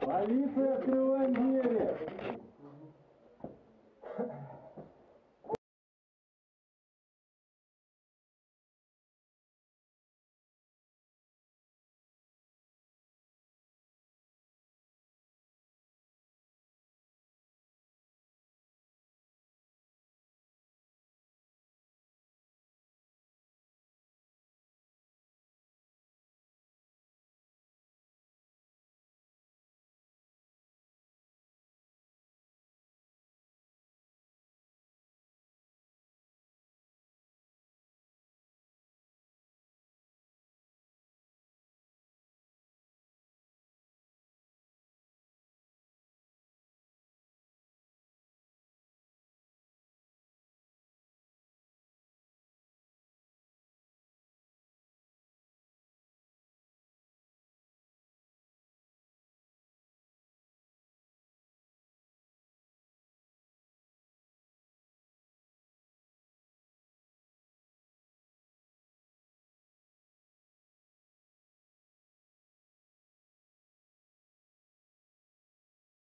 Полиция, открываем дверь!